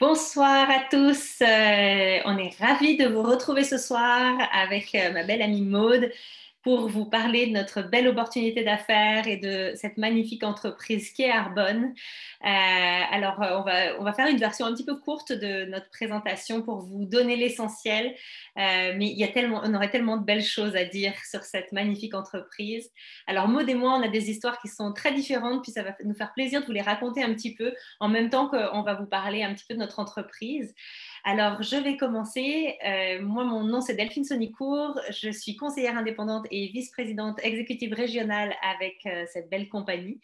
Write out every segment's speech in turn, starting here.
Bonsoir à tous. Euh, on est ravis de vous retrouver ce soir avec euh, ma belle amie Maude pour vous parler de notre belle opportunité d'affaires et de cette magnifique entreprise qui est Arbonne. Euh, alors, euh, on va, on va faire une version un petit peu courte de notre présentation pour vous donner l'essentiel, euh, mais il y a tellement, on aurait tellement de belles choses à dire sur cette magnifique entreprise. Alors, Maud et moi, on a des histoires qui sont très différentes, puis ça va nous faire plaisir de vous les raconter un petit peu en même temps qu'on va vous parler un petit peu de notre entreprise. Alors, je vais commencer. Euh, moi, mon nom, c'est Delphine Sonicourt. Je suis conseillère indépendante et vice-présidente exécutive régionale avec euh, cette belle compagnie.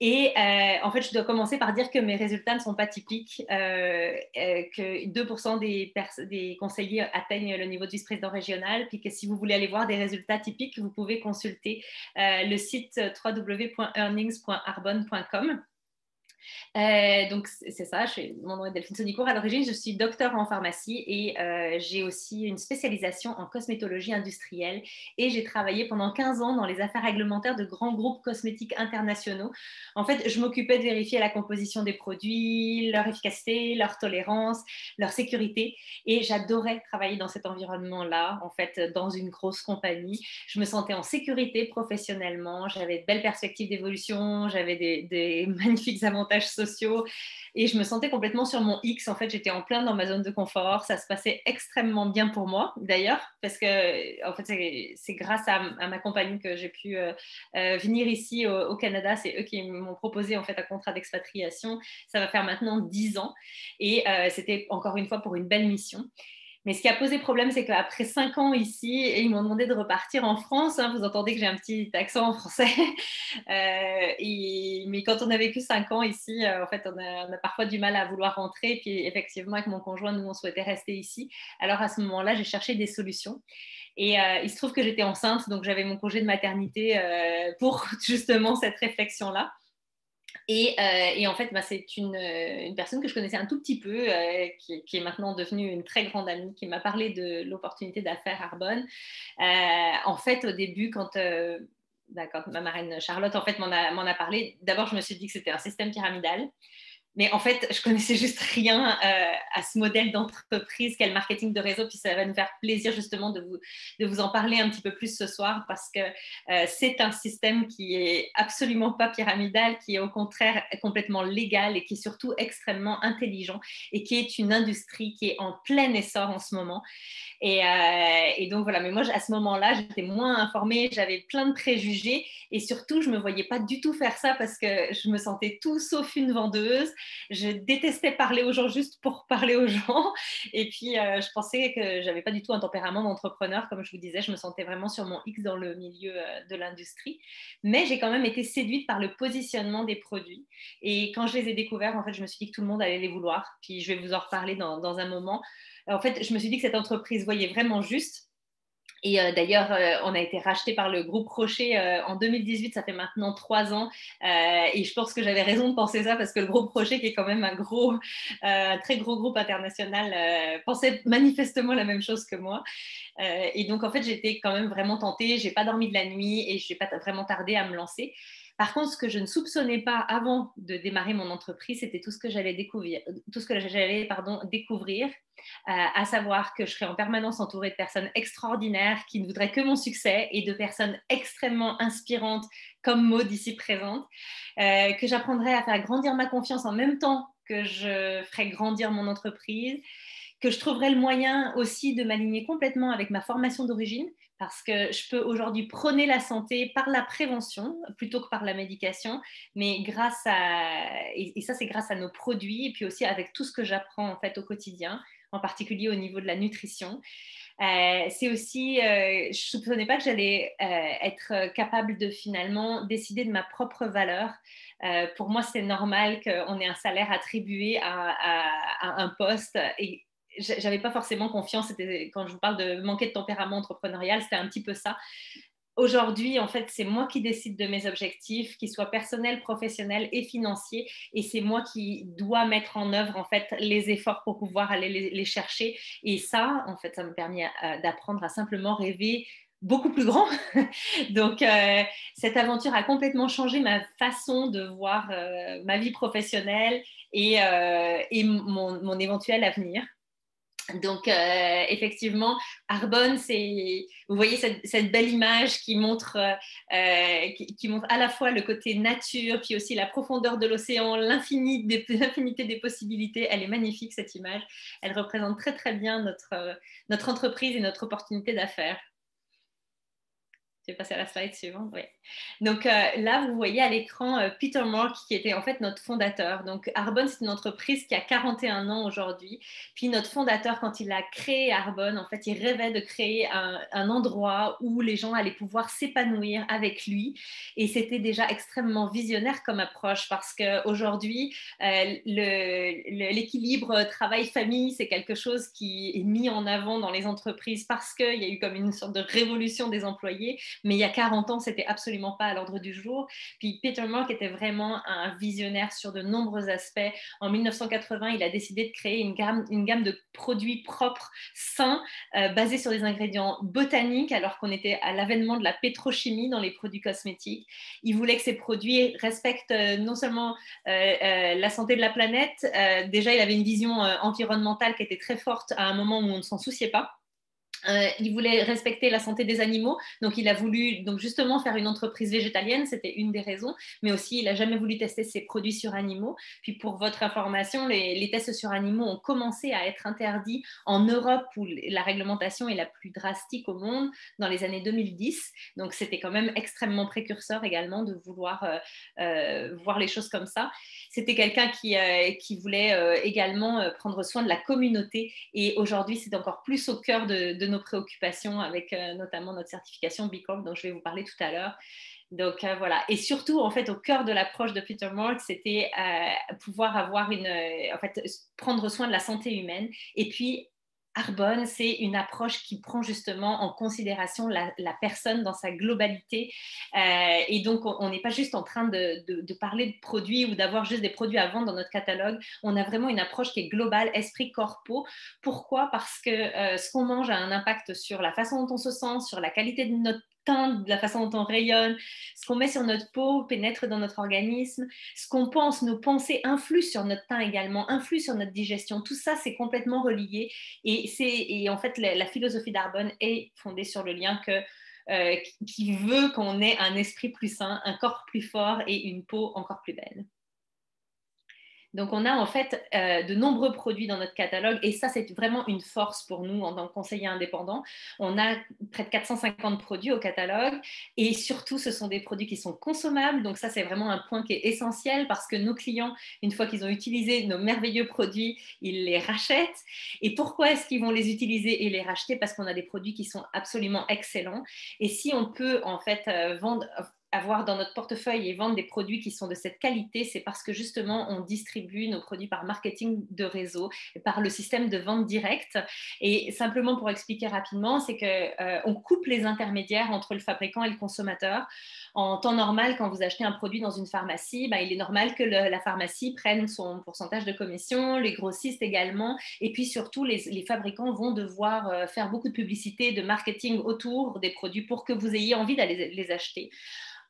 Et euh, en fait, je dois commencer par dire que mes résultats ne sont pas typiques, que 2% des, des, conseillers atteignent le niveau de vice-président régional, puis que si vous voulez aller voir des résultats typiques, vous pouvez consulter le site www.earnings.arbonne.com. Euh, donc, c'est ça, mon nom est Delphine Sonicourt. À l'origine, je suis docteur en pharmacie et euh, j'ai aussi une spécialisation en cosmétologie industrielle. Et j'ai travaillé pendant 15 ans dans les affaires réglementaires de grands groupes cosmétiques internationaux. En fait, je m'occupais de vérifier la composition des produits, leur efficacité, leur tolérance, leur sécurité. Et j'adorais travailler dans cet environnement-là, en fait, dans une grosse compagnie. Je me sentais en sécurité professionnellement, j'avais de belles perspectives d'évolution, j'avais des magnifiques avantages sociaux et je me sentais complètement sur mon X. En fait, j'étais en plein dans ma zone de confort. Ça se passait extrêmement bien pour moi, d'ailleurs, parce que en fait, c'est grâce à, ma compagnie que j'ai pu euh, euh, venir ici au, Canada. C'est eux qui m'ont proposé en fait un contrat d'expatriation. Ça va faire maintenant 10 ans et euh, c'était encore une fois pour une belle mission. Mais ce qui a posé problème, c'est qu'après cinq ans ici, ils m'ont demandé de repartir en France. Hein, vous entendez que j'ai un petit accent en français. Euh, mais quand on a vécu cinq ans ici, euh, en fait, on a, parfois du mal à vouloir rentrer. Puis effectivement, avec mon conjoint, nous, on souhaitait rester ici. Alors à ce moment-là, j'ai cherché des solutions. Et euh, il se trouve que j'étais enceinte, donc j'avais mon congé de maternité pour justement cette réflexion-là. Euh, et, en fait, bah, c'est une, euh, une, personne que je connaissais un tout petit peu, euh, qui, est maintenant devenue une très grande amie, qui m'a parlé de l'opportunité d'affaires Arbonne. en fait, au début, quand, bah, ma marraine Charlotte m'en a, parlé, d'abord, je me suis dit que c'était un système pyramidal. Mais en fait, je connaissais juste rien euh, à ce modèle d'entreprise qu'est le marketing de réseau. Puis ça va nous faire plaisir justement de vous, de vous en parler un petit peu plus ce soir parce que euh, c'est un système qui est absolument pas pyramidal, qui est au contraire complètement légal et qui est surtout extrêmement intelligent et qui est une industrie qui est en plein essor en ce moment. Et, euh, et donc voilà, mais moi à ce moment-là, j'étais moins informée, j'avais plein de préjugés et surtout, je me voyais pas du tout faire ça parce que je me sentais tout sauf une vendeuse. Je détestais parler aux gens juste pour parler aux gens. Et puis, euh, je pensais que j'avais pas du tout un tempérament d'entrepreneur. Comme je vous disais, je me sentais vraiment sur mon X dans le milieu euh, de l'industrie. Mais j'ai quand même été séduite par le positionnement des produits. Et quand je les ai découverts, en fait, je me suis dit que tout le monde allait les vouloir. Puis, je vais vous en reparler dans, dans un moment. En fait, je me suis dit que cette entreprise voyait vraiment juste et euh, d'ailleurs, euh, on a été racheté par le groupe Rocher euh, en 2018, ça fait maintenant trois ans. et je pense que j'avais raison de penser ça parce que le groupe Rocher, qui est quand même un gros, très gros groupe international, pensait manifestement la même chose que moi. et donc, en fait, j'étais quand même vraiment tentée. J'ai pas dormi de la nuit et je n'ai pas vraiment tardé à me lancer. Par contre, ce que je ne soupçonnais pas avant de démarrer mon entreprise, c'était tout ce que j'allais découvrir, tout ce que j'allais pardon découvrir, euh, à savoir que je serais en permanence entourée de personnes extraordinaires qui ne voudraient que mon succès et de personnes extrêmement inspirantes comme Maud ici présente, euh, que j'apprendrais à faire grandir ma confiance en même temps que je ferais grandir mon entreprise, que je trouverais le moyen aussi de m'aligner complètement avec ma formation d'origine, parce que je peux aujourd'hui prôner la santé par la prévention plutôt que par la médication, mais grâce à, et, ça c'est grâce à nos produits et puis aussi avec tout ce que j'apprends en fait au quotidien, en particulier au niveau de la nutrition. Euh, c'est aussi, euh, je ne soupçonnais pas que j'allais euh, être capable de finalement décider de ma propre valeur. pour moi, c'est normal qu'on ait un salaire attribué à, à un poste et j'avais pas forcément confiance. Quand je vous parle de manquer de tempérament entrepreneurial, c'était un petit peu ça. Aujourd'hui, en fait, c'est moi qui décide de mes objectifs, qu'ils soient personnels, professionnels et financiers, et c'est moi qui dois mettre en œuvre en fait les efforts pour pouvoir aller les, chercher. Et ça, en fait, ça me permet euh, d'apprendre à simplement rêver beaucoup plus grand. Donc, euh, cette aventure a complètement changé ma façon de voir euh, ma vie professionnelle et, et mon, éventuel avenir. Donc, euh, effectivement, Arbonne, vous voyez cette, belle image qui montre, euh, qui, montre à la fois le côté nature, puis aussi la profondeur de l'océan, l'infinité des, des possibilités. Elle est magnifique, cette image. Elle représente très, très bien notre entreprise et notre opportunité d'affaires. Je vais passer à la slide suivante. Donc euh, là, vous voyez à l'écran euh, Peter Mark, qui était en fait notre fondateur. Donc Arbonne, c'est une entreprise qui a 41 ans aujourd'hui. Puis notre fondateur, quand il a créé Arbonne, en fait, il rêvait de créer un, endroit où les gens allaient pouvoir s'épanouir avec lui. Et c'était déjà extrêmement visionnaire comme approche parce qu'aujourd'hui, euh, l'équilibre travail-famille, c'est quelque chose qui est mis en avant dans les entreprises parce qu'il y a eu comme une sorte de révolution des employés mais il y a 40 ans, c'était absolument pas à l'ordre du jour. Puis Peter Mark était vraiment un visionnaire sur de nombreux aspects. En 1980, il a décidé de créer une gamme, une gamme de produits propres, sains, euh, basés sur des ingrédients botaniques, alors qu'on était à l'avènement de la pétrochimie dans les produits cosmétiques. Il voulait que ces produits respectent euh, non seulement euh, la santé de la planète, déjà il avait une vision environnementale qui était très forte à un moment où on ne s'en souciait pas. Euh, il voulait respecter la santé des animaux, donc il a voulu donc justement faire une entreprise végétalienne, c'était une des raisons, mais aussi il n'a jamais voulu tester ses produits sur animaux. Puis pour votre information, les, tests sur animaux ont commencé à être interdits en Europe où la réglementation est la plus drastique au monde dans les années 2010. Donc c'était quand même extrêmement précurseur également de vouloir euh, euh, voir les choses comme ça. C'était quelqu'un qui, qui voulait également prendre soin de la communauté et aujourd'hui c'est encore plus au cœur de, de nos préoccupations avec euh, notamment notre certification B Corp dont je vais vous parler tout à l'heure. Donc euh, voilà, et surtout en fait au cœur de l'approche de Peter Mark, c'était euh, pouvoir avoir une, en fait, prendre soin de la santé humaine et puis Arbonne, c'est une approche qui prend justement en considération la, personne dans sa globalité. Euh, et donc, on n'est pas juste en train de, parler de produits ou d'avoir juste des produits à vendre dans notre catalogue. On a vraiment une approche qui est globale, esprit corpo. Pourquoi? Parce que euh, ce qu'on mange a un impact sur la façon dont on se sent, sur la qualité de notre de la façon dont on rayonne, ce qu'on met sur notre peau pénètre dans notre organisme, ce qu'on pense, nos pensées influent sur notre teint également, influent sur notre digestion. Tout ça, c'est complètement relié. Et, et en fait, la, philosophie d'Arbonne est fondée sur le lien que, euh, qui veut qu'on ait un esprit plus sain, un corps plus fort et une peau encore plus belle. Donc, on a en fait euh, de nombreux produits dans notre catalogue et ça, c'est vraiment une force pour nous en tant que conseiller indépendant. On a près de 450 produits au catalogue et surtout, ce sont des produits qui sont consommables. Donc, ça, c'est vraiment un point qui est essentiel parce que nos clients, une fois qu'ils ont utilisé nos merveilleux produits, ils les rachètent. Et pourquoi est-ce qu'ils vont les utiliser et les racheter? Parce qu'on a des produits qui sont absolument excellents. Et si on peut en fait euh, vendre avoir dans notre portefeuille et vendre des produits qui sont de cette qualité, c'est parce que justement, on distribue nos produits par marketing de réseau par le système de vente directe. Et simplement pour expliquer rapidement, c'est qu'on euh, on coupe les intermédiaires entre le fabricant et le consommateur. En temps normal, quand vous achetez un produit dans une pharmacie, ben, il est normal que la pharmacie prenne son pourcentage de commission, les grossistes également, et puis surtout, les, les fabricants vont devoir euh, faire beaucoup de publicité, de marketing autour des produits pour que vous ayez envie d'aller les acheter.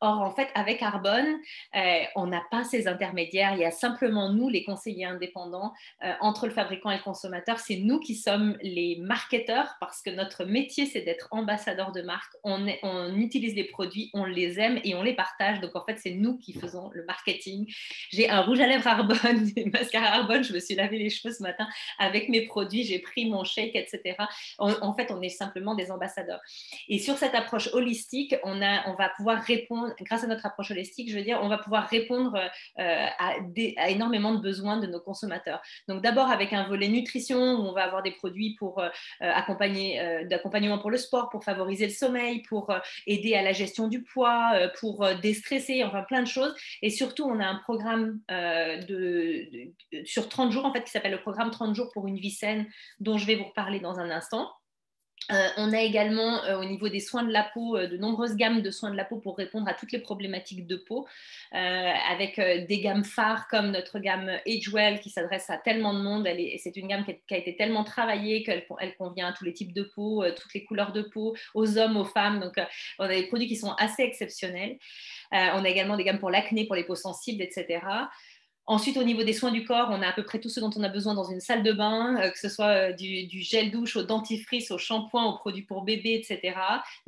Or, en fait, avec Arbonne, euh, on n'a pas ces intermédiaires. Il y a simplement nous, les conseillers indépendants, euh, entre le fabricant et le consommateur. C'est nous qui sommes les marketeurs parce que notre métier, c'est d'être ambassadeur de marque. On, utilise les produits, on les aime et on les partage. Donc, en fait, c'est nous qui faisons le marketing. J'ai un rouge à lèvres Arbonne, des mascaras Arbonne. Je me suis lavé les cheveux ce matin avec mes produits. J'ai pris mon shake, etc. en fait, on est simplement des ambassadeurs. Et sur cette approche holistique, on, a, on va pouvoir répondre grâce à notre approche holistique, je veux dire, on va pouvoir répondre euh, à, énormément de besoins de nos consommateurs. Donc d'abord avec un volet nutrition, où on va avoir des produits euh, euh, d'accompagnement pour le sport, pour favoriser le sommeil, pour aider à la gestion du poids, pour déstresser, enfin plein de choses. Et surtout, on a un programme de, sur 30 jours, en fait, qui s'appelle le programme 30 jours pour une vie saine, dont je vais vous reparler dans un instant. Euh, on a également euh, au niveau des soins de la peau euh, de nombreuses gammes de soins de la peau pour répondre à toutes les problématiques de peau, avec des gammes phares comme notre gamme Agewell qui s'adresse à tellement de monde. C'est une gamme qui a, été tellement travaillée qu'elle convient à tous les types de peau, toutes les couleurs de peau, aux hommes, aux femmes. Donc on a des produits qui sont assez exceptionnels. on a également des gammes pour l'acné, pour les peaux sensibles, etc. Ensuite, au niveau des soins du corps, on a à peu près tout ce dont on a besoin dans une salle de bain, euh, que ce soit euh, du, gel douche au dentifrice, au shampoing, aux produits pour bébé, etc.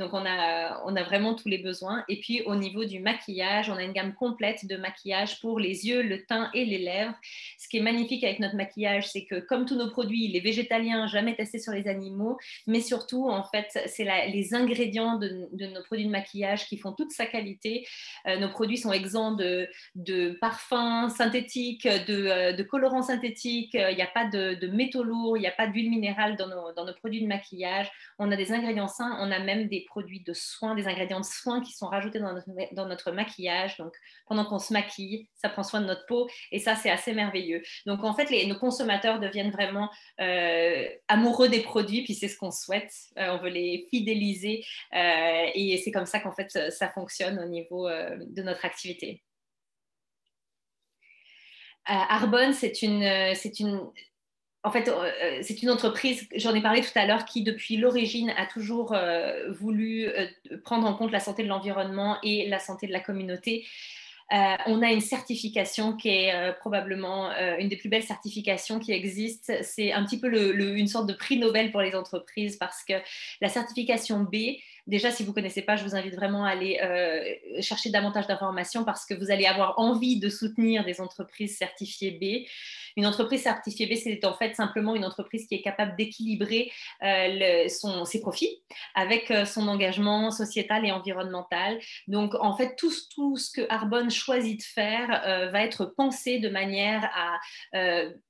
Donc, on a, vraiment tous les besoins. Et puis, au niveau du maquillage, on a une gamme complète de maquillage pour les yeux, le teint et les lèvres. Ce qui est magnifique avec notre maquillage, c'est que comme tous nos produits, il est végétalien, jamais testé sur les animaux, mais surtout, en fait, c'est les ingrédients de, nos produits de maquillage qui font toute sa qualité. Euh, nos produits sont exempts de parfums synthétiques euh, de, colorants synthétiques, euh, il n'y a pas de, métaux lourds, il n'y a pas d'huile minérale dans nos, produits de maquillage. On a des ingrédients sains, on a même des produits de soins, des ingrédients de soins qui sont rajoutés dans notre, maquillage. Donc, pendant qu'on se maquille, ça prend soin de notre peau et ça, c'est assez merveilleux. Donc, en fait, nos consommateurs deviennent vraiment euh, amoureux des produits, puis c'est ce qu'on souhaite. on veut les fidéliser et c'est comme ça qu'en fait, ça fonctionne au niveau de notre activité. Euh, Arbonne, c'est une, euh, c'est une, en fait, euh, c'est une entreprise, j'en ai parlé tout à l'heure, qui depuis l'origine a toujours voulu prendre en compte la santé de l'environnement et la santé de la communauté. on a une certification qui est probablement une des plus belles certifications qui existent. C'est un petit peu une sorte de prix Nobel pour les entreprises parce que la certification B, Déjà, si vous ne connaissez pas, je vous invite vraiment à aller euh, chercher davantage d'informations parce que vous allez avoir envie de soutenir des entreprises certifiées B. Une entreprise certifiée B, c'est en fait simplement une entreprise qui est capable d'équilibrer euh, ses profits avec euh, son engagement sociétal et environnemental. Donc, en fait, tout, ce que Arbonne choisit de faire va être pensé de manière à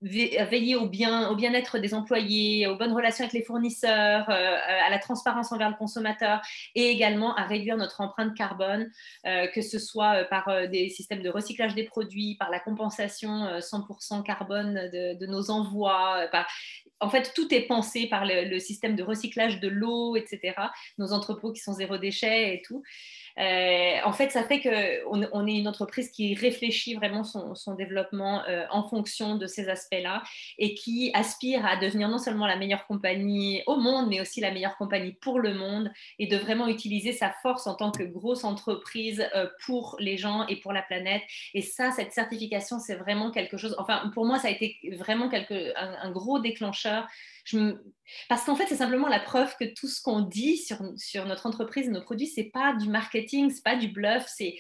veiller au bien, au bien-être des employés, aux bonnes relations avec les fournisseurs, à la transparence envers le consommateur et également à réduire notre empreinte carbone, euh, que ce soit euh, par euh, des systèmes de recyclage des produits, par la compensation 100% carbone de, nos envois. En fait, tout est pensé par le système de recyclage de l'eau, etc. Nos entrepôts qui sont zéro déchet et tout. Euh, en fait, ça fait qu'on on est une entreprise qui réfléchit vraiment son, développement euh, en fonction de ces aspects-là et qui aspire à devenir non seulement la meilleure compagnie au monde, mais aussi la meilleure compagnie pour le monde et de vraiment utiliser sa force en tant que grosse entreprise euh, pour les gens et pour la planète. Et ça, cette certification, c'est vraiment quelque chose, enfin, pour moi, ça a été vraiment quelque, un gros déclencheur parce qu'en fait, c'est simplement la preuve que tout ce qu'on dit sur, notre entreprise et nos produits, c'est pas du marketing, c'est pas du bluff, c'est,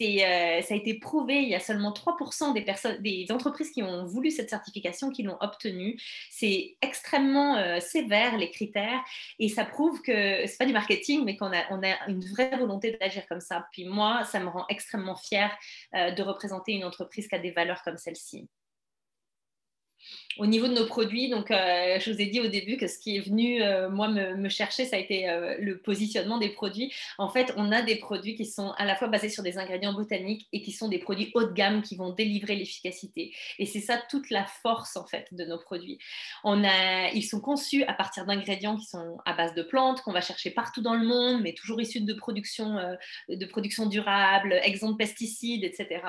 euh, ça a été prouvé. Il y a seulement 3% des, entreprises qui ont voulu cette certification qui l'ont obtenue. C'est extrêmement euh, sévère les critères et ça prouve que c'est pas du marketing, mais qu'on a, on a une vraie volonté d'agir comme ça. Puis moi, ça me rend extrêmement fière euh, de représenter une entreprise qui a des valeurs comme celle-ci. Au niveau de nos produits, donc euh, je vous ai dit au début que ce qui est venu euh, moi me, chercher, ça a été euh, le positionnement des produits. En fait, on a des produits qui sont à la fois basés sur des ingrédients botaniques et qui sont des produits haut de gamme qui vont délivrer l'efficacité. Et c'est ça toute la force en fait de nos produits. On a, ils sont conçus à partir d'ingrédients qui sont à base de plantes qu'on va chercher partout dans le monde, mais toujours issus de production de production durable, exempts de pesticides, etc.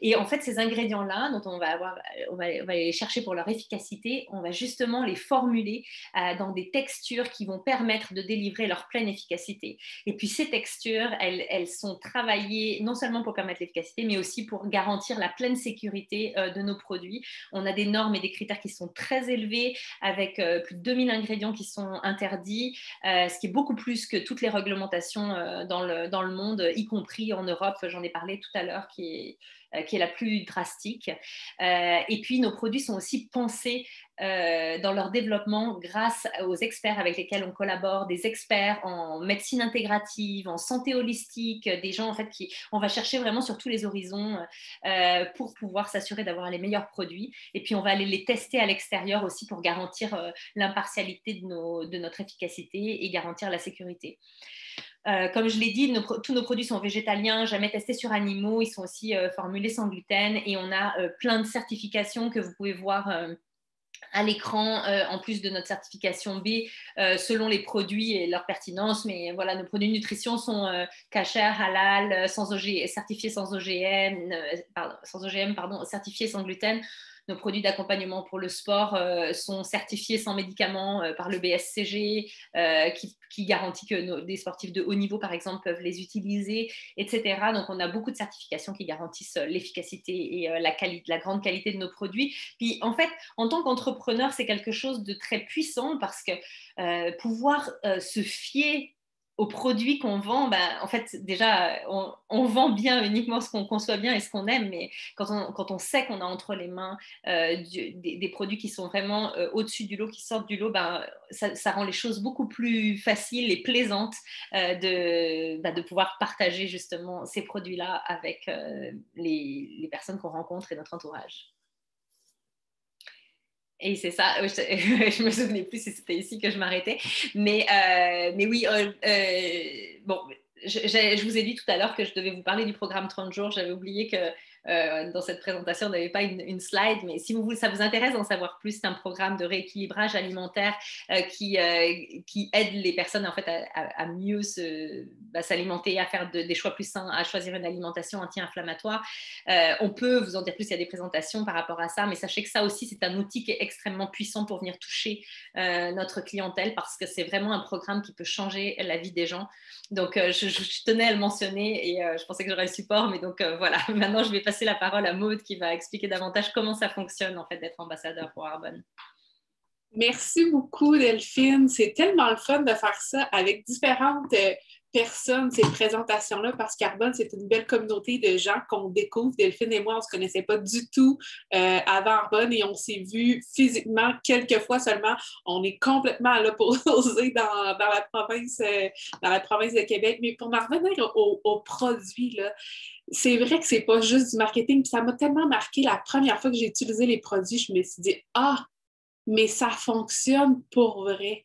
Et en fait, ces ingrédients-là, dont on va avoir, on va, on va les chercher pour leur efficacité, on va justement les formuler euh, dans des textures qui vont permettre de délivrer leur pleine efficacité. Et puis ces textures, elles, sont travaillées non seulement pour permettre l'efficacité, mais aussi pour garantir la pleine sécurité euh, de nos produits. On a des normes et des critères qui sont très élevés, avec euh, plus de 2000 ingrédients qui sont interdits, ce qui est beaucoup plus que toutes les réglementations dans, le, dans le monde, y compris en Europe, j'en ai parlé tout à l'heure, qui est qui est la plus drastique. Euh, et puis, nos produits sont aussi pensés euh, dans leur développement grâce aux experts avec lesquels on collabore, des experts en médecine intégrative, en santé holistique, des gens en fait qui on va chercher vraiment sur tous les horizons pour pouvoir s'assurer d'avoir les meilleurs produits. Et puis on va aller les tester à l'extérieur aussi pour garantir l'impartialité de, notre efficacité et garantir la sécurité. Euh, comme je l'ai dit, tous nos produits sont végétaliens, jamais testés sur animaux. Ils sont aussi euh, formulés sans gluten et on a euh, plein de certifications que vous pouvez voir à l'écran, en plus de notre certification B, selon les produits et leur pertinence. Mais voilà, nos produits de nutrition sont euh, halal, sans certifiés sans OGM, pardon, sans OGM, pardon, certifiés sans gluten. Nos produits d'accompagnement pour le sport euh, sont certifiés sans médicaments euh, par le BSCG, euh, qui, garantit que des sportifs de haut niveau, par exemple, peuvent les utiliser, etc. Donc, on a beaucoup de certifications qui garantissent l'efficacité et la, la grande qualité de nos produits. Puis, en fait, en tant qu'entrepreneur, c'est quelque chose de très puissant parce que pouvoir se fier aux produits qu'on vend, bah, en fait, déjà, on, vend bien uniquement ce qu'on conçoit bien et ce qu'on aime, mais quand on, quand on sait qu'on a entre les mains euh, des, produits qui sont vraiment euh, au-dessus du lot, qui sortent du lot, bah, ça, rend les choses beaucoup plus faciles et plaisantes euh, de, bah, de pouvoir partager justement ces produits-là avec les, les personnes qu'on rencontre et notre entourage. Et c'est ça, je, me souvenais plus si c'était ici que je m'arrêtais. Mais, euh, mais oui, euh, euh, bon, je, je, vous ai dit tout à l'heure que je devais vous parler du programme 30 jours. J'avais oublié que euh, dans cette présentation, on n'avait pas une, slide, mais si vous, ça vous intéresse d'en savoir plus, c'est un programme de rééquilibrage alimentaire euh, qui, euh, qui aide les personnes en fait à, mieux bah, s'alimenter, à faire des choix plus sains, à choisir une alimentation anti-inflammatoire. on peut vous en dire plus, il y a des présentations par rapport à ça, mais sachez que ça aussi, c'est un outil qui est extrêmement puissant pour venir toucher notre clientèle parce que c'est vraiment un programme qui peut changer la vie des gens. Donc, je, je, tenais à le mentionner et je pensais que j'aurais le support, mais donc voilà, maintenant je vais passer la parole à Maude qui va expliquer davantage comment ça fonctionne en fait d'être ambassadeur pour Arbonne. Merci beaucoup Delphine. C'est tellement le fun de faire ça avec différentes euh, personnes, ces présentations-là, parce qu'Arbonne, c'est une belle communauté de gens qu'on découvre. Delphine et moi, on ne se connaissait pas du tout euh, avant Arbonne et on s'est vus physiquement quelques fois seulement. On est complètement à l'opposé dans, la province, euh, dans la province de Québec. Mais pour en revenir aux, produits, c'est vrai que c'est pas juste du marketing. ça m'a tellement marqué la première fois que j'ai utilisé les produits, je me suis dit, ah, mais ça fonctionne pour vrai.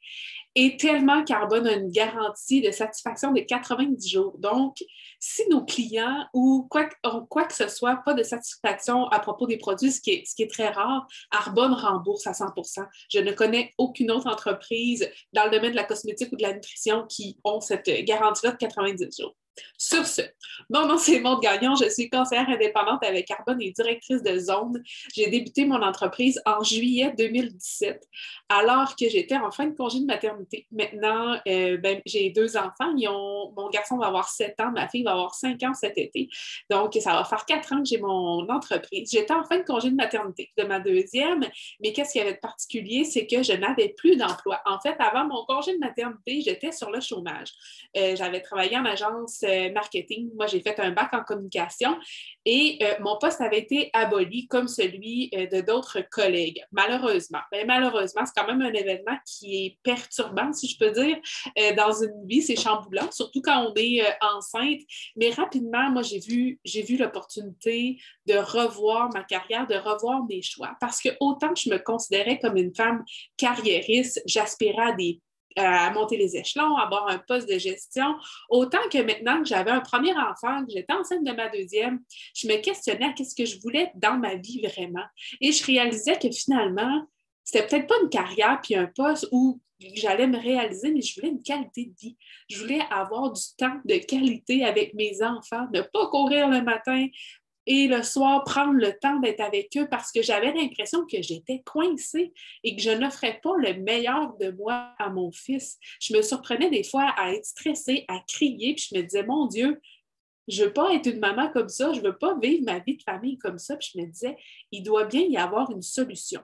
Et tellement Carbone a une garantie de satisfaction de 90 jours. Donc, si nos clients ou quoi, que ce soit, pas de satisfaction à propos des produits, ce qui est, ce qui est très rare, Arbonne rembourse à 100% Je ne connais aucune autre entreprise dans le domaine de la cosmétique ou de la nutrition qui ont cette garantie-là de 90 jours. Sur ce, mon nom c'est Maud Gagnon, je suis conseillère indépendante avec Carbone et directrice de zone. J'ai débuté mon entreprise en juillet 2017, alors que j'étais en fin de congé de maternité. Maintenant, euh, ben, j'ai deux enfants. mon garçon va avoir 7 ans, ma fille va avoir 5 ans cet été. Donc, ça va faire 4 ans que j'ai mon entreprise. J'étais en fin de congé de maternité de ma deuxième, mais qu'est-ce qu'il y avait de particulier, c'est que je n'avais plus d'emploi. En fait, avant mon congé de maternité, j'étais sur le chômage. Euh, j'avais travaillé en agence marketing. Moi, j'ai fait un bac en communication et euh, mon poste avait été aboli comme celui euh, de d'autres collègues, malheureusement. Ben, malheureusement, c'est quand même un événement qui est perturbant, si je peux dire, dans une vie. C'est chamboulant, surtout quand on est enceinte. Mais rapidement, moi, j'ai vu, j'ai vu l'opportunité de revoir ma carrière, de revoir mes choix. Parce que autant que je me considérais comme une femme carriériste, j'aspirais à des à monter les échelons, à avoir un poste de gestion. Autant que maintenant que j'avais un premier enfant, que j'étais enceinte de ma deuxième, je me questionnais qu'est-ce que je voulais dans ma vie vraiment. Et je réalisais que finalement, c'était peut-être pas une carrière puis un poste où j'allais me réaliser, mais je voulais une qualité de vie. Je voulais avoir du temps de qualité avec mes enfants, ne pas courir le matin, et le soir prendre le temps d'être avec eux parce que j'avais l'impression que j'étais coincée et que je n'offrais pas le meilleur de moi à mon fils. Je me surprenais des fois à être stressée, à crier, puis je me disais, mon Dieu, je ne veux pas être une maman comme ça, je ne veux pas vivre ma vie de famille comme ça. Puis je me disais, il doit bien y avoir une solution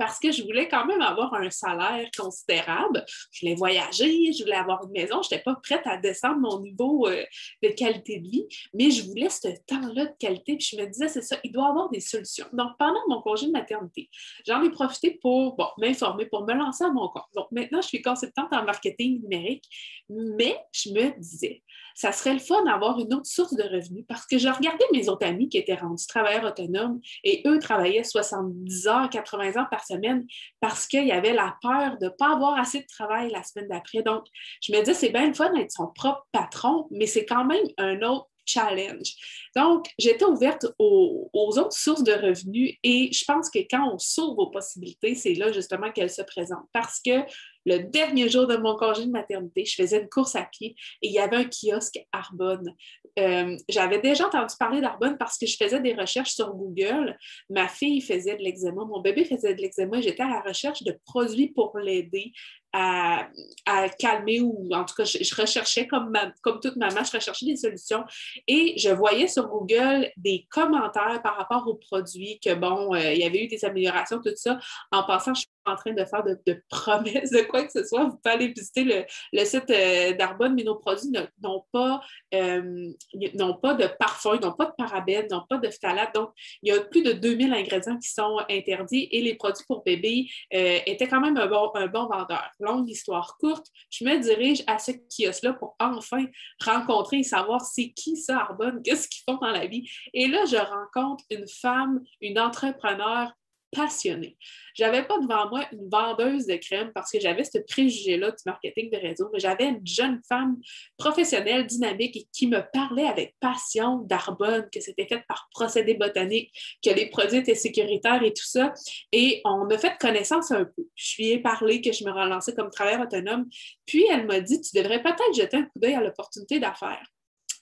parce que je voulais quand même avoir un salaire considérable. Je voulais voyager, je voulais avoir une maison. Je n'étais pas prête à descendre mon niveau euh, de qualité de vie, mais je voulais ce temps-là de qualité. Puis je me disais, c'est ça, il doit y avoir des solutions. Donc, pendant mon congé de maternité, j'en ai profité pour m'informer, pour me lancer à mon compte. Donc, maintenant, je suis consultante en marketing numérique, mais je me disais, ça serait le fun d'avoir une autre source de revenus parce que je regardais mes autres amis qui étaient rendus travailleurs autonomes et eux travaillaient 70 heures, 80 heures par semaine parce qu'il y avait la peur de ne pas avoir assez de travail la semaine d'après. Donc, je me disais, c'est bien le fun d'être son propre patron, mais c'est quand même un autre challenge. Donc, j'étais ouverte aux, autres sources de revenus et je pense que quand on s'ouvre aux possibilités, c'est là justement qu'elles se présentent. Parce que le dernier jour de mon congé de maternité, je faisais une course à pied et il y avait un kiosque Arbonne. Euh, j'avais déjà entendu parler d'Arbonne parce que je faisais des recherches sur Google. Ma fille faisait de l'eczéma, mon bébé faisait de l'eczéma j'étais à la recherche de produits pour l'aider à, calmer ou en tout cas, je, recherchais comme, comme toute maman, je recherchais des solutions et je voyais sur Google des commentaires par rapport aux produits que bon, euh, il y avait eu des améliorations, tout ça. En passant, je suis en train de faire de, promesses de quoi que ce soit. Vous pouvez aller visiter le, site euh, d'Arbonne, mais nos produits n'ont pas, euh, pas de parfum, n'ont pas de parabènes, n'ont pas de phtalate. Donc, il y a plus de 2000 ingrédients qui sont interdits et les produits pour bébé étaient quand même un bon, un bon vendeur longue histoire courte, je me dirige à ce kiosque-là pour enfin rencontrer et savoir c'est qui ça, Arbonne, qu'est-ce qu'ils font dans la vie. Et là, je rencontre une femme, une entrepreneur passionnée. Je n'avais pas devant moi une vendeuse de crème parce que j'avais ce préjugé-là du marketing de réseau, mais j'avais une jeune femme professionnelle, dynamique qui me parlait avec passion d'Arbonne, que c'était fait par procédé botanique, que les produits étaient sécuritaires et tout ça. Et on a fait connaissance un peu. Je lui ai parlé que je me relançais comme travailleur autonome. Puis elle m'a dit Tu devrais peut-être jeter un coup d'œil à l'opportunité d'affaires.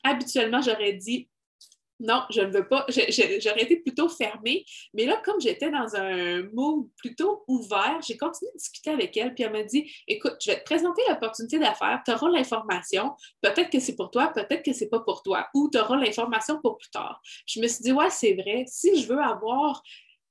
Habituellement, j'aurais dit non, je ne veux pas. J'aurais été plutôt fermée. Mais là, comme j'étais dans un mood plutôt ouvert, j'ai continué de discuter avec elle. Puis elle m'a dit Écoute, je vais te présenter l'opportunité d'affaires. Tu auras l'information. Peut-être que c'est pour toi, peut-être que c'est pas pour toi. Ou tu auras l'information pour plus tard. Je me suis dit Ouais, c'est vrai. Si je veux avoir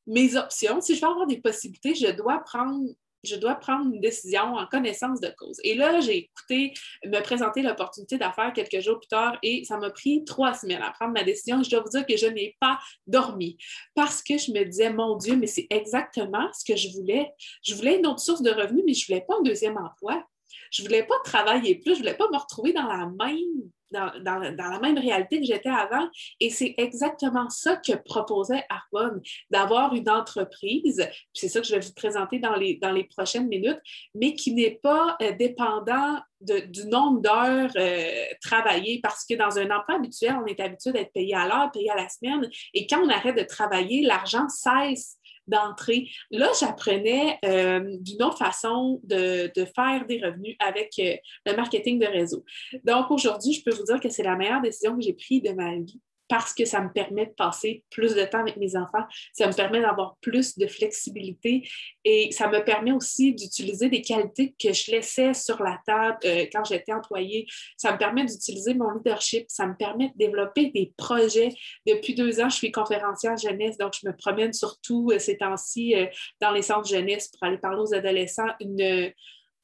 mes options, si je veux avoir des possibilités, je dois prendre je dois prendre une décision en connaissance de cause. Et là, j'ai écouté me présenter l'opportunité d'affaires quelques jours plus tard et ça m'a pris trois semaines à prendre ma décision. Je dois vous dire que je n'ai pas dormi parce que je me disais, mon Dieu, mais c'est exactement ce que je voulais. Je voulais une autre source de revenus, mais je ne voulais pas un deuxième emploi. Je ne voulais pas travailler plus, je ne voulais pas me retrouver dans la même dans, la même réalité que j'étais avant. Et c'est exactement ça que proposait Arbonne, d'avoir une entreprise, c'est ça que je vais vous présenter dans les, prochaines minutes, mais qui n'est pas euh, dépendant du nombre d'heures euh, travaillées, parce que dans un emploi habituel, on est habitué d'être payé à l'heure, payé à la semaine, et quand on arrête de travailler, l'argent cesse d'entrée. Là, j'apprenais euh, d'une autre façon de, faire des revenus avec euh, le marketing de réseau. Donc, aujourd'hui, je peux vous dire que c'est la meilleure décision que j'ai prise de ma vie parce que ça me permet de passer plus de temps avec mes enfants, ça me permet d'avoir plus de flexibilité et ça me permet aussi d'utiliser des qualités que je laissais sur la table euh, quand j'étais employée. Ça me permet d'utiliser mon leadership, ça me permet de développer des projets. Depuis deux ans, je suis conférencière jeunesse, donc je me promène surtout euh, ces temps-ci euh, dans les centres jeunesse pour aller parler aux adolescents.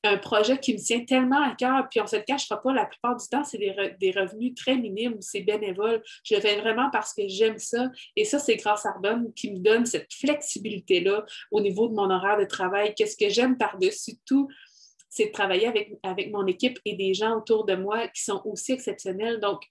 Un projet qui me tient tellement à cœur, puis on ne se le cachera pas, la plupart du temps, c'est des, revenus très minimes, c'est bénévole. Je le fais vraiment parce que j'aime ça. Et ça, c'est grâce à Arbonne qui me donne cette flexibilité-là au niveau de mon horaire de travail. Qu'est-ce que j'aime par-dessus tout? C'est de travailler avec, avec mon équipe et des gens autour de moi qui sont aussi exceptionnels. Donc,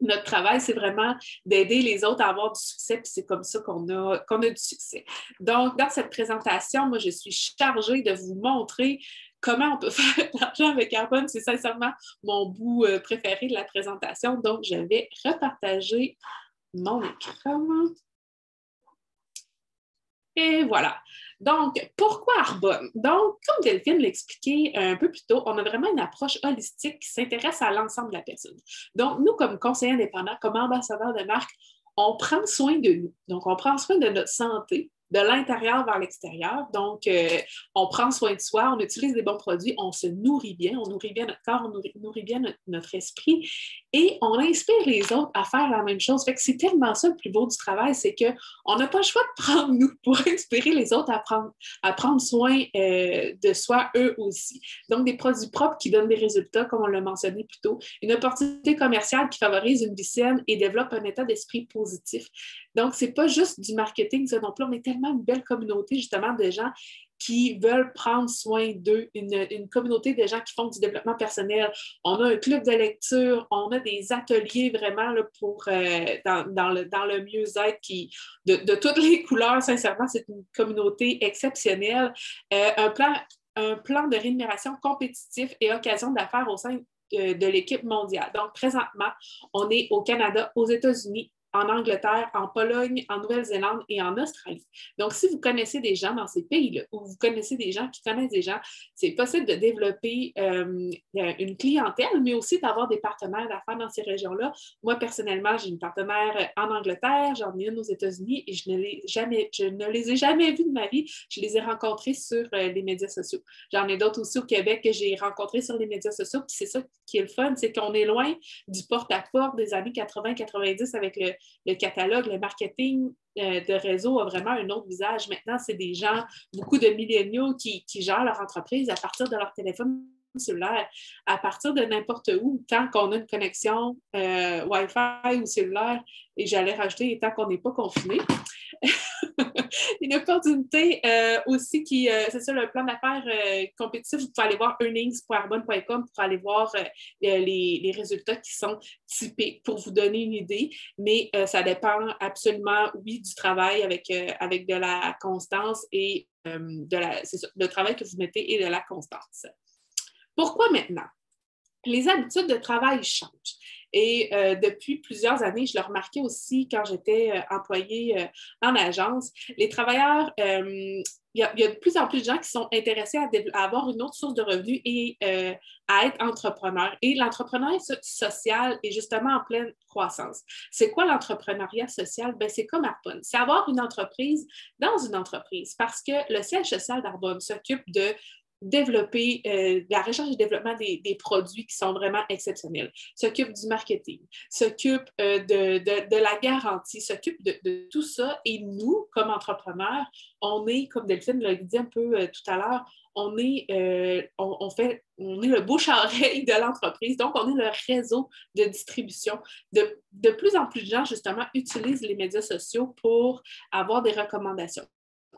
notre travail, c'est vraiment d'aider les autres à avoir du succès, puis c'est comme ça qu'on a, qu'on a du succès. Donc, dans cette présentation, moi, je suis chargée de vous montrer comment on peut faire de l'argent avec Carbone, c'est sincèrement mon bout euh, préféré de la présentation. Donc, je vais repartager mon écran. Et voilà. Donc, pourquoi Arbonne? Donc, comme Delphine l'expliquait un peu plus tôt, on a vraiment une approche holistique qui s'intéresse à l'ensemble de la personne. Donc, nous, comme conseillers indépendants, comme ambassadeurs de marque, on prend soin de nous. Donc, on prend soin de notre santé, de l'intérieur vers l'extérieur. Donc, euh, on prend soin de soi, on utilise des bons produits, on se nourrit bien, on nourrit bien notre corps, on nourrit, bien notre, esprit et on inspire les autres à faire la même chose. Fait que c'est tellement ça le plus beau du travail, c'est qu'on n'a pas le choix de prendre nous pour inspirer les autres à prendre, à prendre soin euh, de soi eux aussi. Donc, des produits propres qui donnent des résultats, comme on l'a mentionné plus tôt, une opportunité commerciale qui favorise une vie et développe un état d'esprit positif. Donc, c'est pas juste du marketing, ça non plus, on est une belle communauté justement de gens qui veulent prendre soin d'eux, une, communauté de gens qui font du développement personnel. On a un club de lecture, on a des ateliers vraiment là, pour, euh, dans, le, dans le mieux-être qui, de, toutes les couleurs. Sincèrement, c'est une communauté exceptionnelle. Euh, un plan un plan de rémunération compétitif et occasion d'affaires au sein de l'équipe mondiale. Donc, présentement, on est au Canada, aux États-Unis, en Angleterre, en Pologne, en Nouvelle-Zélande et en Australie. Donc, si vous connaissez des gens dans ces pays-là ou vous connaissez des gens qui connaissent des gens, c'est possible de développer euh, une clientèle, mais aussi d'avoir des partenaires d'affaires dans ces régions-là. Moi, personnellement, j'ai une partenaire en Angleterre, j'en ai une aux États-Unis et je ne, les jamais, je ne les ai jamais vus de ma vie. Je les ai rencontrés sur euh, les médias sociaux. J'en ai d'autres aussi au Québec que j'ai rencontrés sur les médias sociaux. Puis c'est ça qui est le fun, c'est qu'on est loin du porte-à-porte des années 80-90 avec le, le catalogue, le marketing euh, de réseau a vraiment un autre visage. Maintenant, c'est des gens, beaucoup de milléniaux qui, gèrent leur entreprise à partir de leur téléphone cellulaire, à partir de n'importe où, tant qu'on a une connexion euh, Wi-Fi ou cellulaire, et j'allais rajouter, tant qu'on n'est pas confiné. une opportunité euh, aussi qui, euh, c'est ça, le plan d'affaires euh, compétitif, vous pouvez aller voir earnings.arbonne.com pour aller voir les, résultats qui sont typiques pour vous donner une idée, mais ça dépend absolument, oui, du travail avec, avec de la constance et de la, ça, le travail que vous mettez et de la constance. Pourquoi maintenant? Les habitudes de travail changent. Et euh, depuis plusieurs années, je le remarquais aussi quand j'étais euh, employée euh, en agence, les travailleurs, il y, a de plus en plus de gens qui sont intéressés à, avoir une autre source de revenus et à être entrepreneurs. Et l'entrepreneuriat social est justement en pleine croissance. C'est quoi l'entrepreneuriat social? Ben, c'est comme Arbonne. C'est avoir une entreprise dans une entreprise parce que le siège social d'Arbonne s'occupe de développer euh, la recherche et développement des, produits qui sont vraiment exceptionnels, s'occupe du marketing, s'occupe euh, de, la garantie, s'occupe de, tout ça. Et nous, comme entrepreneurs, on est, comme Delphine l'a dit un peu euh, tout à l'heure, on est, on, fait, on est le bouche-à-oreille de l'entreprise, donc on est le réseau de distribution. De, de plus en plus de gens, justement, utilisent les médias sociaux pour avoir des recommandations.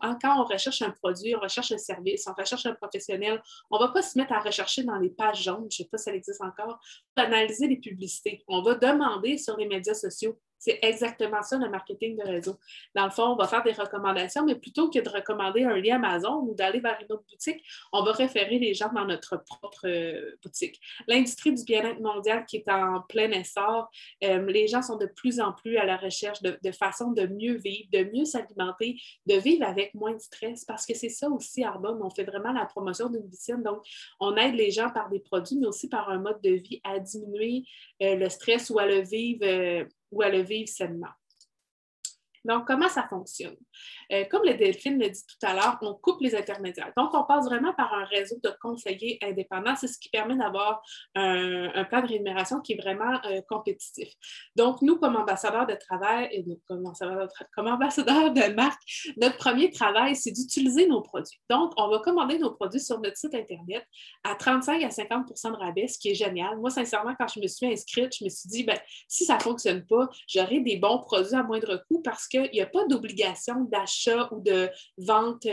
Quand on recherche un produit, on recherche un service, on recherche un professionnel, on ne va pas se mettre à rechercher dans les pages jaunes, je ne sais pas si ça existe encore, pour analyser les publicités. On va demander sur les médias sociaux c'est exactement ça, le marketing de réseau. Dans le fond, on va faire des recommandations, mais plutôt que de recommander un lien Amazon ou d'aller vers une autre boutique, on va référer les gens dans notre propre euh, boutique. L'industrie du bien-être mondial qui est en plein essor, euh, les gens sont de plus en plus à la recherche de, de façons de mieux vivre, de mieux s'alimenter, de vivre avec moins de stress, parce que c'est ça aussi, Arbonne, on fait vraiment la promotion d'une vitrine. Donc, on aide les gens par des produits, mais aussi par un mode de vie à diminuer euh, le stress ou à le vivre ou à le vivre sainement. Donc, comment ça fonctionne? Euh, comme le Delphine l'a dit tout à l'heure, on coupe les intermédiaires. Donc, on passe vraiment par un réseau de conseillers indépendants. C'est ce qui permet d'avoir un, plan de rémunération qui est vraiment euh, compétitif. Donc, nous, comme ambassadeurs de travail et comme, ambassadeurs de, de marque, notre premier travail, c'est d'utiliser nos produits. Donc, on va commander nos produits sur notre site Internet à 35 à 50% de rabais, ce qui est génial. Moi, sincèrement, quand je me suis inscrite, je me suis dit, ben, si ça ne fonctionne pas, j'aurai des bons produits à moindre coût parce que qu'il n'y a pas d'obligation d'achat ou de vente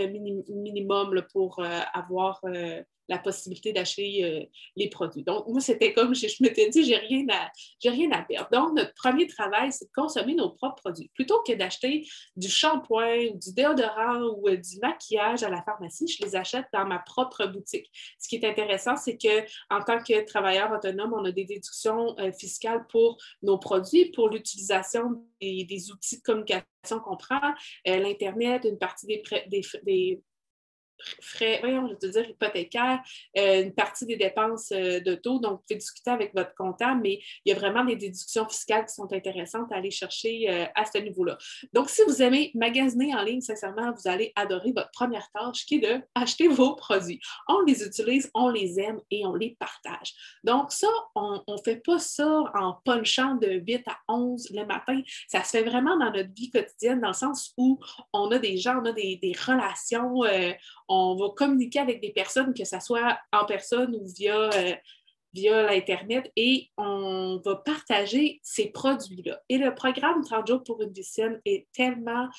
minimum pour euh, avoir euh, la possibilité d'acheter euh, les produits. Donc, moi, c'était comme je, je m'étais dit, j'ai rien, à, rien à perdre. Donc, notre premier travail, c'est de consommer nos propres produits. Plutôt que d'acheter du shampoing ou du déodorant ou euh, du maquillage à la pharmacie, je les achète dans ma propre boutique. Ce qui est intéressant, c'est qu'en tant que travailleur autonome, on a des déductions euh, fiscales pour nos produits, pour l'utilisation des, outils de communication qu'on prend, l'Internet, une partie des, des, des frais, voyons, je te dire, hypothécaire, euh, une partie des dépenses euh, de taux. Donc, vous pouvez discuter avec votre comptable, mais il y a vraiment des déductions fiscales qui sont intéressantes à aller chercher euh, à ce niveau-là. Donc, si vous aimez magasiner en ligne, sincèrement, vous allez adorer votre première tâche qui est d'acheter vos produits. On les utilise, on les aime et on les partage. Donc, ça, on ne fait pas ça en punchant de 8 à 11 le matin. Ça se fait vraiment dans notre vie quotidienne, dans le sens où on a des gens, on a des, des relations, on va communiquer avec des personnes, que ce soit en personne ou via, euh, via l'Internet, et on va partager ces produits-là. Et le programme 30 jours pour une piscine est tellement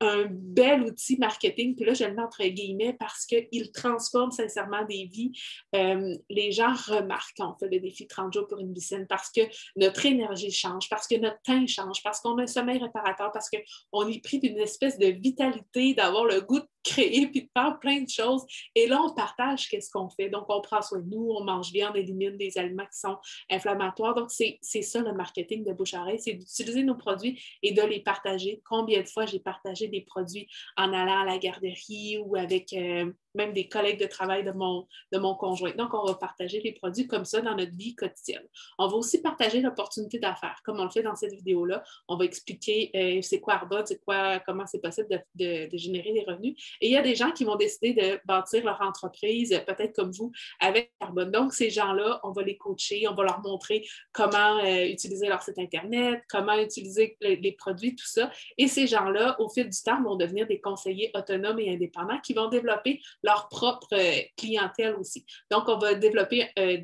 un bel outil marketing, puis là, je le mets entre guillemets parce qu'il transforme sincèrement des vies. Euh, les gens remarquent quand on fait le défi 30 jours pour une piscine parce que notre énergie change, parce que notre teint change, parce qu'on a un sommeil réparateur, parce qu'on est pris d'une espèce de vitalité, d'avoir le goût créer puis de faire plein de choses. Et là, on partage qu'est-ce qu'on fait. Donc, on prend soin de nous, on mange bien, on élimine des aliments qui sont inflammatoires. Donc, c'est ça le marketing de bouche à c'est d'utiliser nos produits et de les partager. Combien de fois j'ai partagé des produits en allant à la garderie ou avec euh, même des collègues de travail de mon, de mon conjoint. Donc, on va partager les produits comme ça dans notre vie quotidienne. On va aussi partager l'opportunité d'affaires, comme on le fait dans cette vidéo-là. On va expliquer euh, c'est quoi Arbot, c'est quoi, comment c'est possible de, de, générer des revenus. Et il y a des gens qui vont décider de bâtir leur entreprise, peut-être comme vous, avec Arbot. Donc, ces gens-là, on va les coacher, on va leur montrer comment euh, utiliser leur site Internet, comment utiliser les, les produits, tout ça. Et ces gens-là, au fil du temps, vont devenir des conseillers autonomes et indépendants qui vont développer leur propre euh, clientèle aussi. Donc, on va développer euh,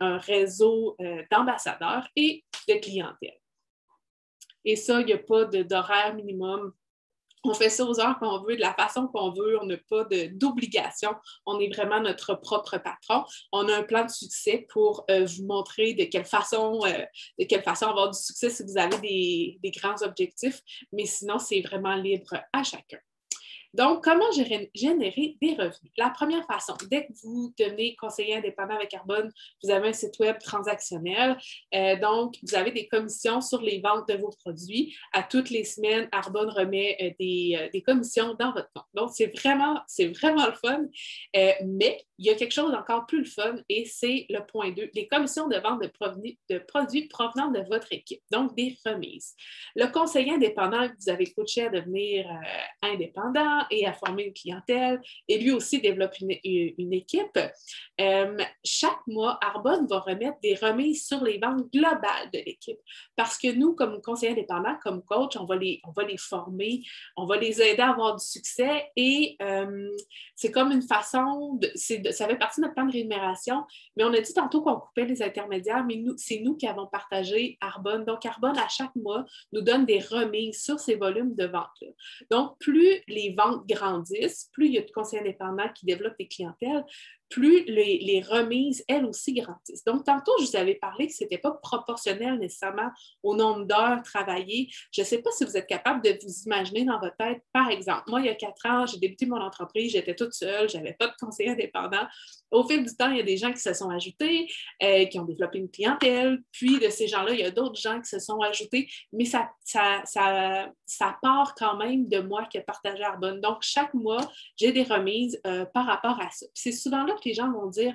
un réseau euh, d'ambassadeurs et de clientèle. Et ça, il n'y a pas d'horaire minimum. On fait ça aux heures qu'on veut, de la façon qu'on veut. On n'a pas d'obligation. On est vraiment notre propre patron. On a un plan de succès pour vous montrer de quelle façon, de quelle façon avoir du succès si vous avez des grands objectifs. Mais sinon, c'est vraiment libre à chacun. Donc, comment générer des revenus? La première façon, dès que vous devenez conseiller indépendant avec Carbone, vous avez un site web transactionnel. Euh, donc, vous avez des commissions sur les ventes de vos produits. À toutes les semaines, Arbonne remet euh, euh, des, commissions dans votre compte. Donc, c'est vraiment, c'est vraiment le fun. mais il y a quelque chose d'encore plus le fun et c'est le point 2, les commissions de vente de, de, produits provenant de votre équipe, donc des remises. Le conseiller indépendant que vous avez coaché à devenir indépendant, et à former une clientèle et lui aussi développe une, équipe. Euh, chaque mois, Arbonne va remettre des remises sur les ventes globales de l'équipe parce que nous, comme conseillers indépendants, comme coach, on va les, on va les former, on va les aider à avoir du succès et euh, c'est comme une façon, de, ça fait partie de notre plan de rémunération, mais on a dit tantôt qu'on coupait les intermédiaires, mais nous, c'est nous qui avons partagé Arbonne. Donc, Arbonne, à chaque mois, nous donne des remises sur ces volumes de vente-là. Donc, plus les ventes grandissent, plus il y a de conseillers indépendants qui développent des clientèles, plus les, remises, elles aussi, grandissent. Donc, tantôt, je vous avais parlé que ce n'était pas proportionnel nécessairement au nombre d'heures travaillées. Je ne sais pas si vous êtes capable de vous imaginer dans votre tête, par exemple, moi, il y a quatre ans, j'ai débuté mon entreprise, j'étais toute seule, je n'avais pas de conseiller indépendant. Au fil du temps, il y a des gens qui se sont ajoutés, euh, qui ont développé une clientèle. Puis, de ces gens-là, il y a d'autres gens qui se sont ajoutés, mais ça, part quand même de moi qui ai partagé Arbonne. Donc, chaque mois, j'ai des remises euh, par rapport à ça. C'est souvent là les gens vont dire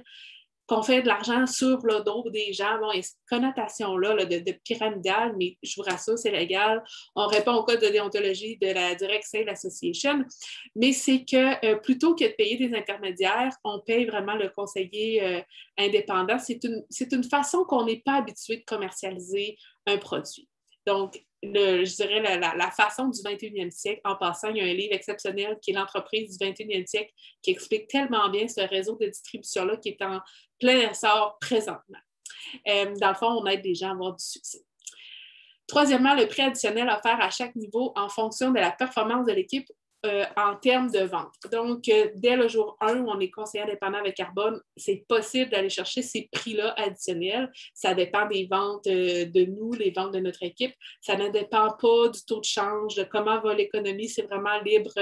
qu'on fait de l'argent sur le dos des gens. Bon, a cette connotation-là de, de, mais je vous rassure, c'est légal. On répond au code de déontologie de la Direct Sale Association. Mais c'est que euh, plutôt que de payer des intermédiaires, on paye vraiment le conseiller euh, indépendant. C'est une, une façon qu'on n'est pas habitué de commercialiser un produit. Donc, je dirais, la, façon du 21e siècle. En passant, il y a un livre exceptionnel qui est L'entreprise du 21e siècle qui explique tellement bien ce réseau de distribution-là qui est en plein essor présentement. Euh, dans le fond, on aide les gens à avoir du succès. Troisièmement, le prix additionnel offert à chaque niveau en fonction de la performance de l'équipe euh, en termes de vente. Donc, euh, dès le jour 1 où on est conseiller indépendant avec Carbone, c'est possible d'aller chercher ces prix-là additionnels. Ça dépend des ventes euh, de nous, les ventes de notre équipe. Ça ne dépend pas du taux de change, de comment va l'économie. C'est vraiment libre,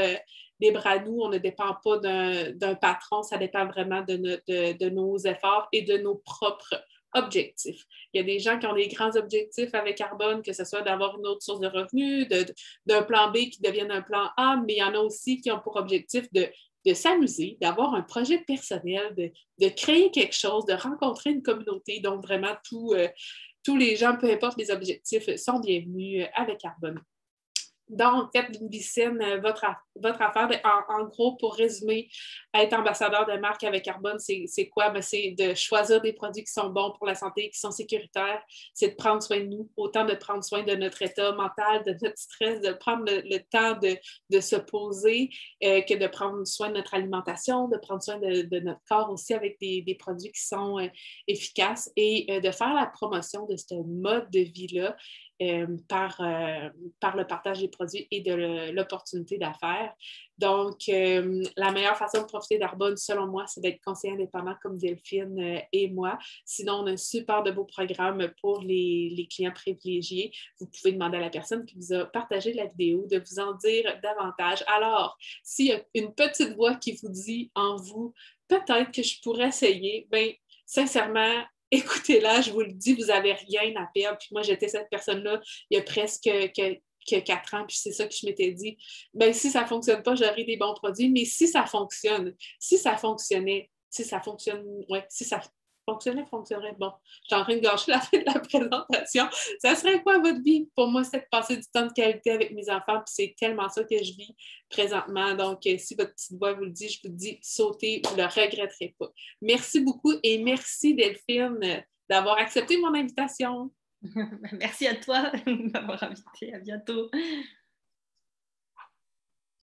libre à nous. On ne dépend pas d'un patron. Ça dépend vraiment de, de nos efforts et de nos propres objectifs. Il y a des gens qui ont des grands objectifs avec Carbone, que ce soit d'avoir une autre source de revenus, d'un plan B qui devienne un plan A, mais il y en a aussi qui ont pour objectif de, s'amuser, d'avoir un projet personnel, de, créer quelque chose, de rencontrer une communauté. Donc, vraiment, euh, tous les gens, peu importe les objectifs, sont bienvenus avec Carbone. Donc, faites d'une vicine euh, votre, votre affaire. En, gros, pour résumer, être ambassadeur de marque avec Carbone, c'est quoi? Ben, c'est de choisir des produits qui sont bons pour la santé, qui sont sécuritaires. C'est de prendre soin de nous, autant de prendre soin de notre état mental, de notre stress, de prendre le, temps de, se poser, euh, que de prendre soin de notre alimentation, de prendre soin de, notre corps aussi avec des, produits qui sont euh, efficaces et de faire la promotion de ce mode de vie-là euh, euh, par le partage des produits et de l'opportunité d'affaires. Donc, euh, la meilleure façon de profiter d'Arbonne, selon moi, c'est d'être conseiller indépendant comme Delphine euh, et moi. Sinon, on a un super de beau programme pour les, les, clients privilégiés. Vous pouvez demander à la personne qui vous a partagé la vidéo de vous en dire davantage. Alors, s'il y a une petite voix qui vous dit en vous, peut-être que je pourrais essayer, bien, sincèrement, écoutez-la, je vous le dis, vous n'avez rien à perdre. Puis moi, j'étais cette personne-là il y a presque quatre ans, puis c'est ça que je m'étais dit. Ben, si ça ne fonctionne pas, j'aurai des bons produits, mais si ça fonctionne, si ça fonctionnait, si ça fonctionne, ouais, si ça fonctionnait, fonctionnerait. Bon, suis en train de gâcher la fin de la présentation. Ça serait quoi votre vie? Pour moi, c'est de passer du temps de qualité avec mes enfants, puis c'est tellement ça que je vis présentement. Donc, euh, si votre petite voix vous le dit, je vous dis, sautez, vous ne le regretterez pas. Merci beaucoup et merci Delphine d'avoir accepté mon invitation. Merci à toi de m'avoir invité. À bientôt.